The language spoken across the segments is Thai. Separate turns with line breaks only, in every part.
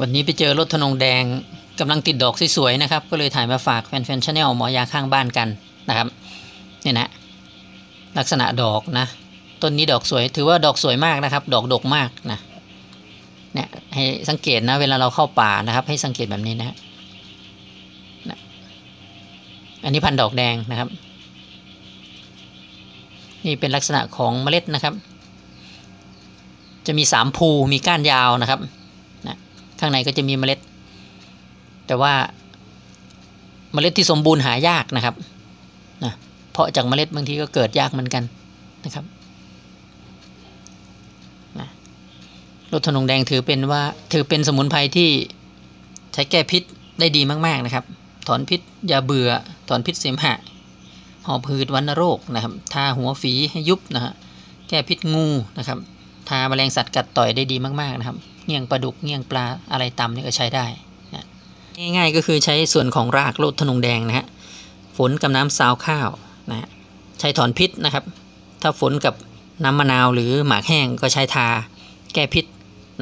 วันนี้ไปเจอรถธนงแดงกำลังติดดอกสวยๆนะครับ ก็เลยถ่ายมาฝากแฟนๆชาแนลหมอยาข้างบ้านกันนะครับนี่นะลักษณะดอกนะต้นนี้ดอกสวย ถือว่าดอกสวยมากนะครับ ดอกดกมากนะเนี่ยให้สังเกตนะ เวลาเราเข้าป่านะครับ ให้สังเกตแบบนี้นะนะอันนี้พันดอกแดงนะครับ นี่เป็นลักษณะของเมล็ดนะครับ จะมีสามภูมีก้านยาวนะครับ ข้างในก็จะมีเมล็ด แต่ว่าเมล็ดที่สมบูรณ์หายากนะครับนะเพราะจากเมล็ดบางทีก็เกิดยากเหมือนกันนะครับนะรถธนงแดงถือเป็นว่าถือเป็นสมุนไพรที่ใช้แก้พิษได้ดีมาก ๆนะครับ ถอนพิษยาเบื่อถอนพิษเสมหะหอบหืดวัณโรคนะครับทาหัวฝีให้ยุบนะฮะแก้พิษงูนะครับทาแมลงสัตว์กัดต่อยได้ดีมาก ๆ นะครับ เงี้ยงปลาดุกเงี้ยงปลาอะไรตำนี่ก็ใช้ได้นะง่ายๆก็คือใช้ส่วนของรากโลดธนงแดงนะฮะฝนกับน้ำซาวข้าวนะฮะใช้ถอนพิษนะครับ ถ้าฝนกับน้ำมะนาวหรือหมากแห้งก็ใช้ทาแก้พิษ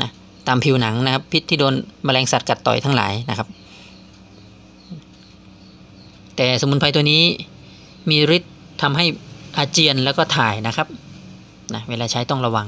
นะตามผิวหนังนะครับ พิษที่โดนแมลงสัตว์กัดต่อยทั้งหลายนะครับ แต่สมุนไพรตัวนี้มีฤทธิ์ทำให้อาเจียนแล้วก็ถ่ายนะครับนะเวลาใช้ต้องระวัง